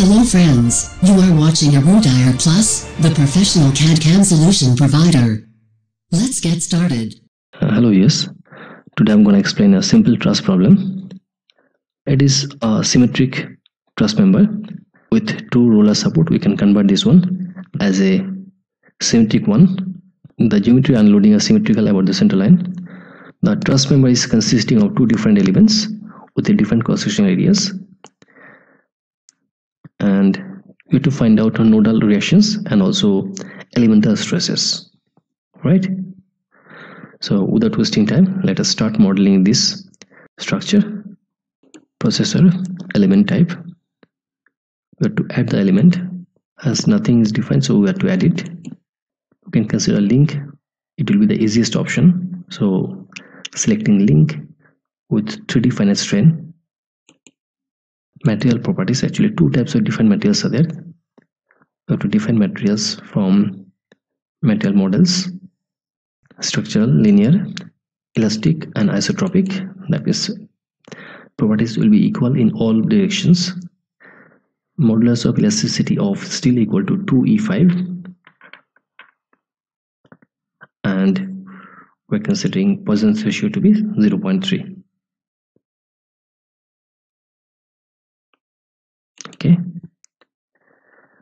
Hello friends, you are watching Erudire Plus, the professional CAD-CAM solution provider. Let's get started. Uh, hello yes. Today i'm going to explain a simple truss problem. It is a symmetric truss member with two roller support. We can convert this one as a symmetric one. The geometry unloading is symmetrical about the center line. The truss member is consisting of two different elements with a different cross sectional areas and you have to find out on nodal reactions and also elemental stresses right? So without wasting time let us start modeling this structure. Processor element type. We have to add the element. As nothing is defined so we have to add it. You can consider link. It will be the easiest option. So selecting link with 3d finite strain material properties. Actually two types of different materials are there. Have to define materials from material models structural linear elastic and isotropic that is properties will be equal in all directions. Modulus of elasticity of steel equal to 2e5 and we're considering Poisson's ratio to be 0.3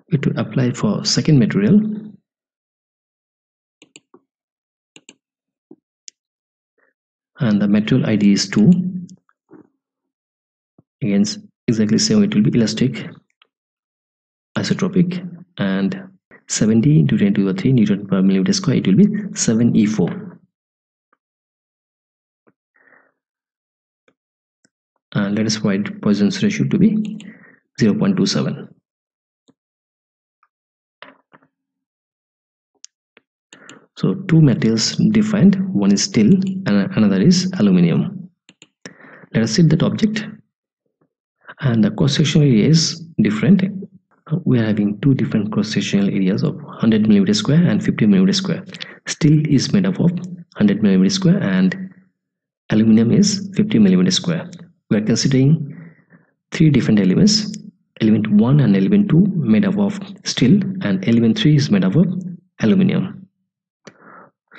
it will apply for second material. And the material id is 2 again exactly same it will be elastic isotropic and 70 into 10 to the 3 newton per millimeter square it will be 7e4 and let us find Poisson's ratio to be 0.27 so two materials defined. One is steel and another is aluminum let us see that object. And the cross sectional area is different. We are having two different cross sectional areas of 100 millimeter square and 50 millimeter square. Steel is made up of 100 millimeter square and aluminum is 50 millimeter square. We are considering three different elements. Element 1 and element 2 made up of steel and element 3 is made up of aluminum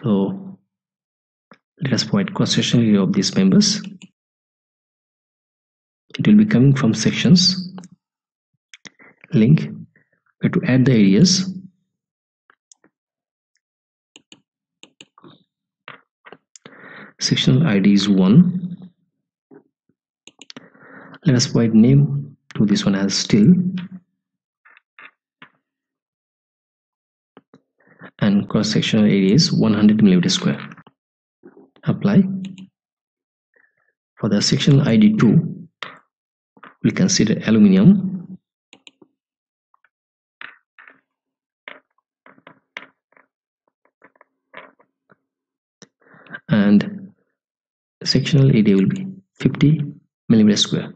so let us provide cross sectional area of these members. It will be coming from sections. Link. We have to add the areas. Sectional id is 1 let us provide name to this one as steel and cross sectional area is 100 millimeter square. Apply. For the sectional id2 we consider aluminum and sectional area will be 50 millimeter square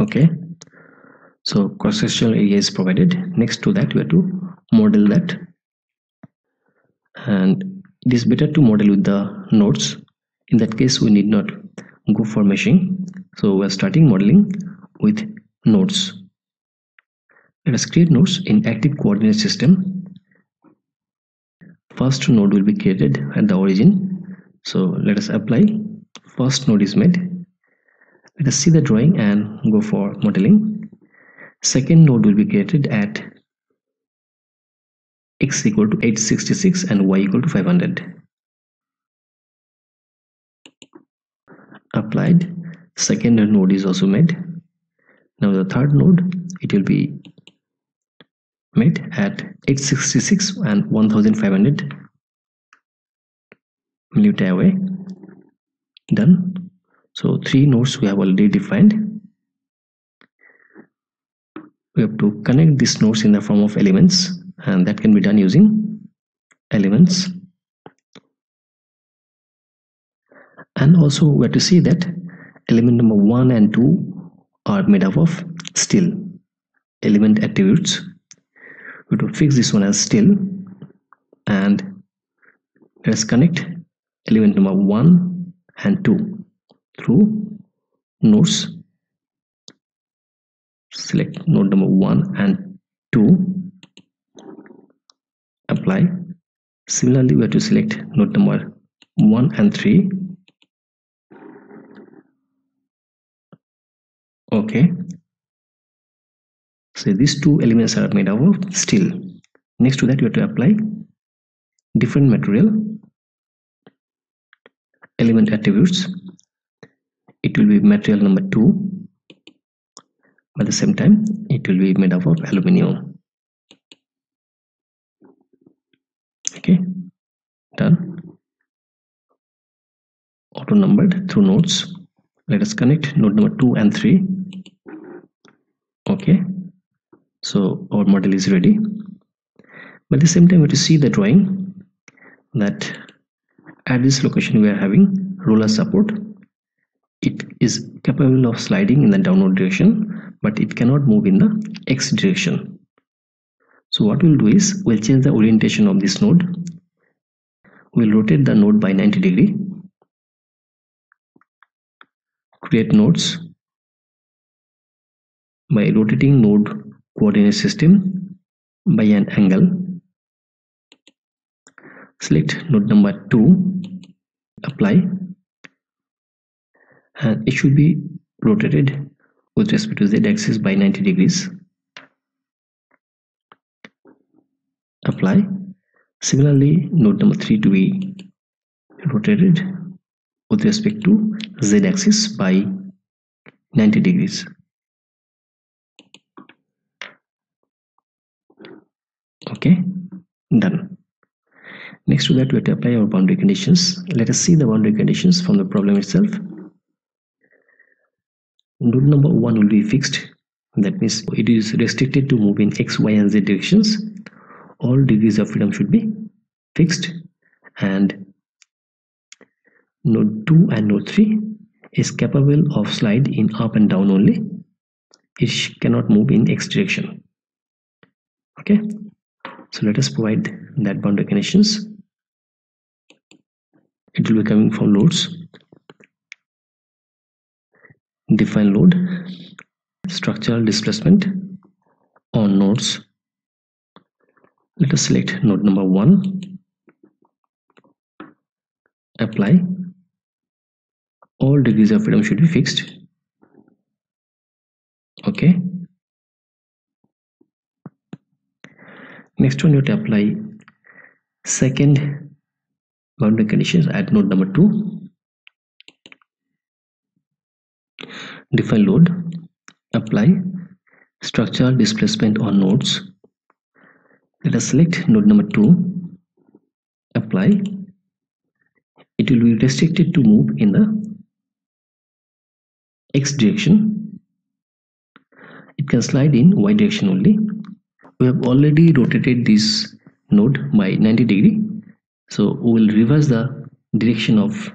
okay. So cross sectional area is provided. Next to that we have to model that. And it is better to model with the nodes. In that case we need not go for meshing. So we are starting modeling with nodes. Let us create nodes in active coordinate system. First node will be created at the origin. So let us apply. First node is made let us see the drawing and go for modeling. Second node will be created at x equal to 866 and y equal to 500 applied. Second node is also made now the third node it will be made at 866 and 1500 millimeter away. Done so three nodes we have already defined. We have to connect these nodes in the form of elements and that can be done using elements. And also we have to see that element number one and two are made up of steel element attributes. We have to fix this one as steel and let's connect element number 1 and 2 through nodes. Select node number 1 and 2 apply. Similarly we have to select node number 1 and 3 okay. So these two elements are made of steel. Next to that you have to apply different material element attributes it will be material number two. At the same time it will be made up of aluminum okay done. Auto numbered through nodes. Let us connect node number 2 and 3 okay so our model is ready. But at the same time we to see the drawing that at this location we are having roller support it is capable of sliding in the downward direction but it cannot move in the x direction. So what we'll do is we'll change the orientation of this node. We'll rotate the node by 90 degree. Create nodes. By rotating node coordinate system by an angle. Select node number 2 apply and it should be rotated with respect to z axis by 90 degrees. Apply. Similarly node number 3 to be rotated with respect to z axis by 90 degrees. Okay done. Next to that we have to apply our boundary conditions. Let us see the boundary conditions from the problem itself node number one will be fixed. That means it is restricted to move in x y and z directions. All degrees of freedom should be fixed. And node 2 and node 3 is capable of slide in up and down only. It cannot move in x direction. Okay? So let us provide that boundary conditions. It will be coming from loads define load structural displacement on nodes. Let us select node number one. Apply. All degrees of freedom should be fixed. Okay. Next one you have to apply second boundary conditions at node number 2 define load. Apply. Structural displacement on nodes. Let us select node number 2 apply. It will be restricted to move in the x direction. It can slide in y direction only. We have already rotated this node by 90 degree. So we will reverse the direction of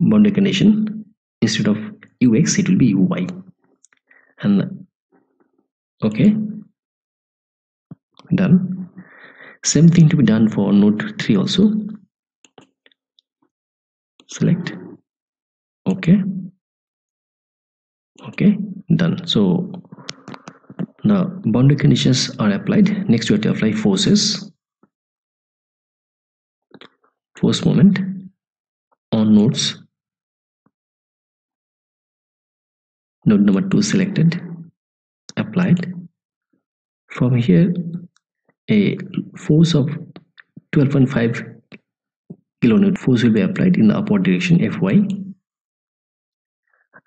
boundary condition instead of ux it will be uy and okay. Done. Same thing to be done for node 3 also. Select. Okay. Okay. Done. So now boundary conditions are applied. Next we have to apply forces. Force moment. On nodes node number 2 selected applied. From here a force of 12.5 kilonewton force will be applied in the upward direction fy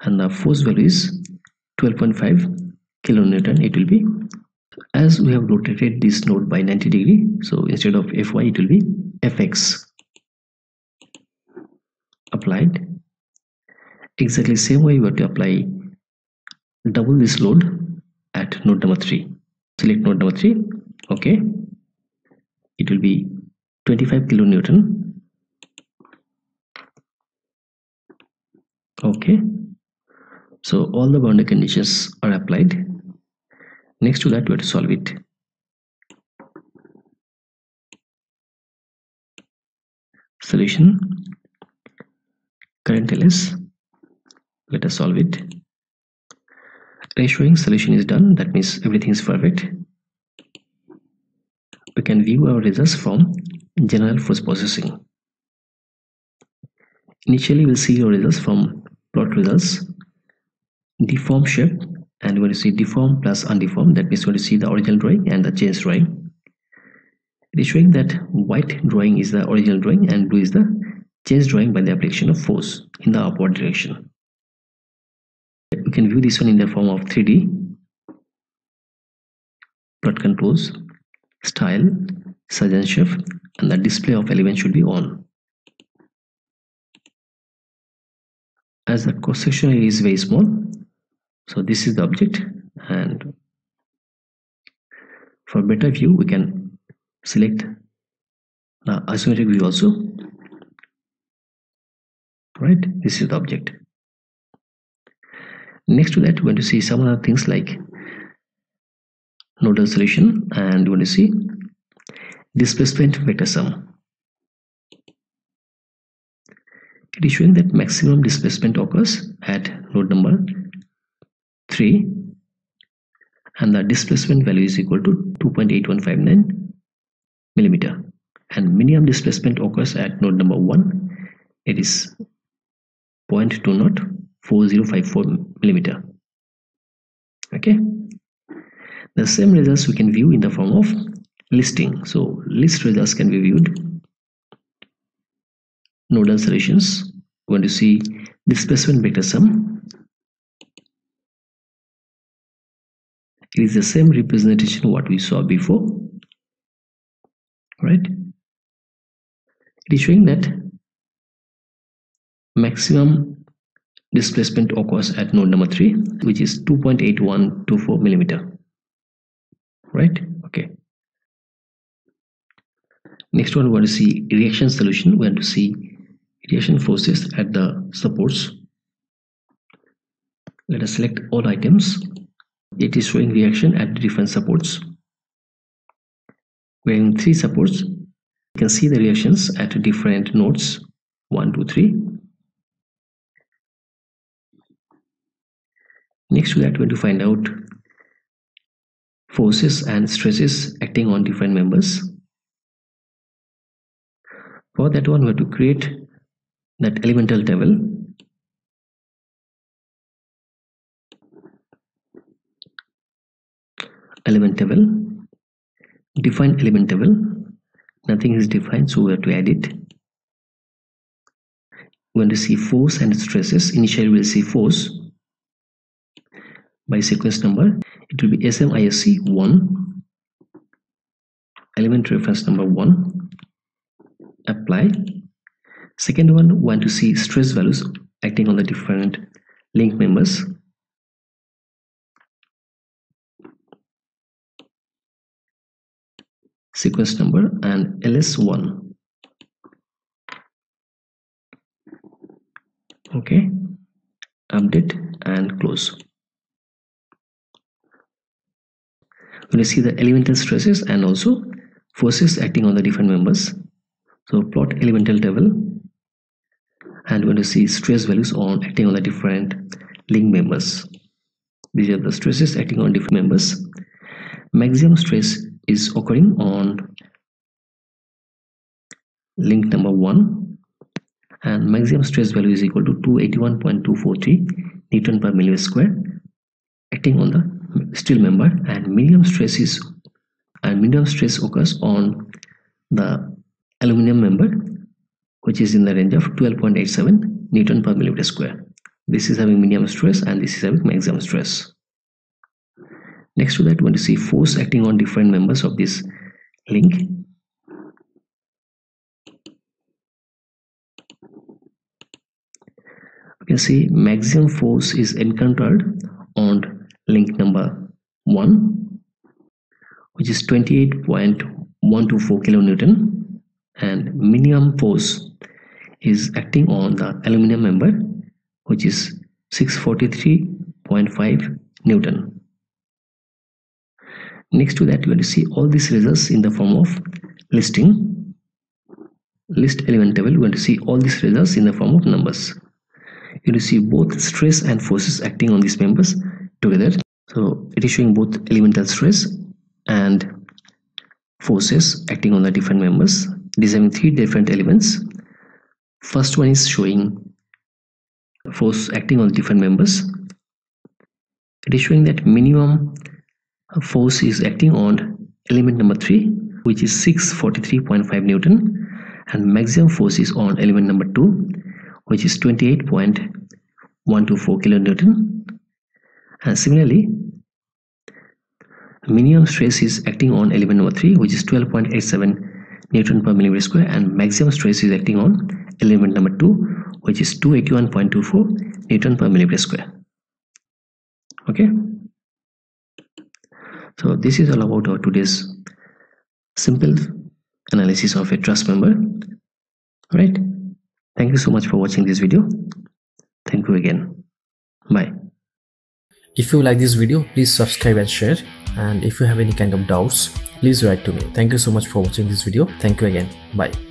and the force value is 12.5 kilonewton it will be. As we have rotated this node by 90 degree so instead of fy it will be fx applied. Exactly same way we have to apply double this load at node number 3 select node number 3 okay. It will be 25 kilonewton. Okay. So all the boundary conditions are applied. Next to that we have to solve it. Solution. Current ls let us solve it ratioing solution is done. That means everything is perfect. We can view our results from general post processing. Initially we'll see your results from plot results. Deform shape and we're going to see deform plus undeformed that means we're going to see the original drawing and the change drawing. It is showing that white drawing is the original drawing and blue is the change drawing by the application of force in the upward direction we can view this one in the form of 3d plot controls style size and shift and the display of element should be on. As the cross section is very small so this is the object and for better view we can select the isometric view also. Right this is the object next to that we're going to see some other things like nodal solution and we're going to see displacement vector sum it is showing that maximum displacement occurs at node number 3 and the displacement value is equal to 2.8159 millimeter. And minimum displacement occurs at node number 1 it is 0.204054 millimeter. Okay. The same results we can view in the form of listing. So list results can be viewed. Nodal solutions we want to see displacement vector sum. It is the same representation what we saw before. Right? It is showing that maximum displacement occurs at node number 3 which is 2.8124 millimeter. Right? Okay. Next one we want to see reaction solution. We want to see reaction forces at the supports. Let us select all items. It is showing reaction at different supports. We in three supports. You can see the reactions at different nodes. One two three next to that we're going to find out forces and stresses acting on different members. For that one we have to create that elemental table element table define element table nothing is defined so we have to add it. We want to see force and stresses. Initially we'll see force by sequence number it will be SMISC 1 element reference number 1 apply second one want to see stress values acting on the different link members. Sequence number and ls1 okay. Update and close going to see the elemental stresses and also forces acting on the different members. So plot elemental table. And we're going to see stress values on acting on the different link members. These are the stresses acting on different members. Maximum stress is occurring on link number 1 and maximum stress value is equal to 281.243 Newton per millimeter square acting on the steel member and minimum stress is and minimum stress occurs on the aluminum member which is in the range of 12.87 Newton per millimeter square. This is having minimum stress and this is having maximum stress. Next to that, we want to see force acting on different members of this link. We can see maximum force is encountered on link number 1 which is 28.124 kilonewton and minimum force is acting on the aluminum member which is 643.5 newton. Next to that you will see all these results in the form of listing. List element table we're going to see all these results in the form of numbers. You will see both stress and forces acting on these members together. So it is showing both elemental stress and forces acting on the different members is having three different elements. First one is showing force acting on different members. It is showing that minimum force is acting on element number 3 which is 643.5 newton and maximum force is on element number 2 which is 28.124 kilonewton and similarly minimum stress is acting on element number 3 which is 12.87 newton per millimeter square and maximum stress is acting on element number 2 which is 281.24 newton per millimeter square. Okay? So this is all about our today's simple analysis of a truss member. Right thank you so much for watching this video. Thank you again. Bye if you like this video please subscribe and share. And if you have any kind of doubts please write to me. Thank you so much for watching this video. Thank you again. Bye